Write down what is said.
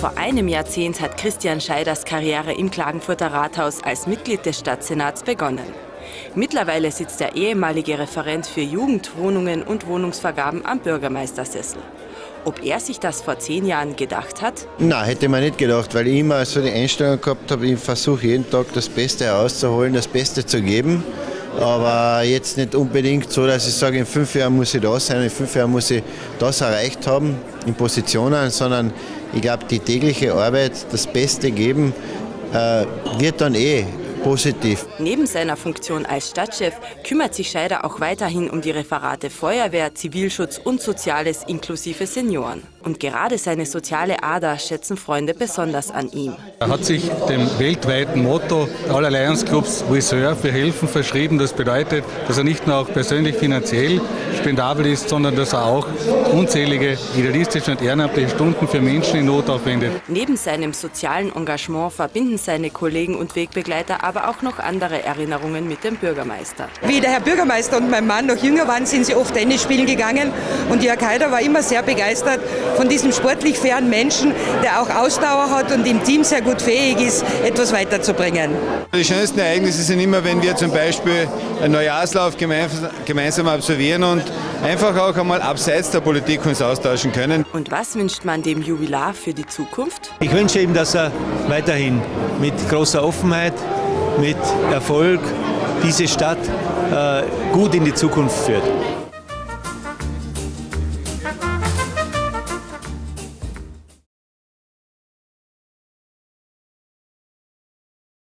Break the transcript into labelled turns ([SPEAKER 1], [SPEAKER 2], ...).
[SPEAKER 1] Vor einem Jahrzehnt hat Christian Scheiders Karriere im Klagenfurter Rathaus als Mitglied des Stadtsenats begonnen. Mittlerweile sitzt der ehemalige Referent für Jugendwohnungen und Wohnungsvergaben am Bürgermeistersessel. Ob er sich das vor zehn Jahren gedacht hat?
[SPEAKER 2] Nein, hätte man nicht gedacht, weil ich immer so die Einstellung gehabt habe, ich versuche jeden Tag das Beste herauszuholen, das Beste zu geben. Aber jetzt nicht unbedingt so, dass ich sage, in fünf Jahren muss ich da sein, in fünf Jahren muss ich das erreicht haben in Positionen, sondern ich glaube, die tägliche Arbeit, das Beste geben, äh, wird dann eh positiv.
[SPEAKER 1] Neben seiner Funktion als Stadtchef kümmert sich Scheider auch weiterhin um die Referate Feuerwehr, Zivilschutz und Soziales inklusive Senioren. Und gerade seine soziale Ader schätzen Freunde besonders an ihm.
[SPEAKER 3] Er hat sich dem weltweiten Motto aller Lions Clubs We Serve, wir helfen, verschrieben. Das bedeutet, dass er nicht nur auch persönlich finanziell spendabel ist, sondern dass er auch unzählige idealistische und ehrenamtliche Stunden für Menschen in Not aufwendet.
[SPEAKER 1] Neben seinem sozialen Engagement verbinden seine Kollegen und Wegbegleiter aber auch noch andere Erinnerungen mit dem Bürgermeister.
[SPEAKER 4] Wie der Herr Bürgermeister und mein Mann noch jünger waren, sind sie oft Tennis spielen gegangen und Jörg Haider war immer sehr begeistert von diesem sportlich fairen Menschen, der auch Ausdauer hat und im Team sehr gut fähig ist, etwas weiterzubringen.
[SPEAKER 5] Die schönsten Ereignisse sind immer, wenn wir zum Beispiel einen Neujahrslauf gemeinsam absolvieren und einfach auch einmal abseits der Politik uns austauschen können.
[SPEAKER 1] Und was wünscht man dem Jubilar für die Zukunft?
[SPEAKER 6] Ich wünsche ihm, dass er weiterhin mit großer Offenheit, mit Erfolg diese Stadt äh, gut in die Zukunft führt.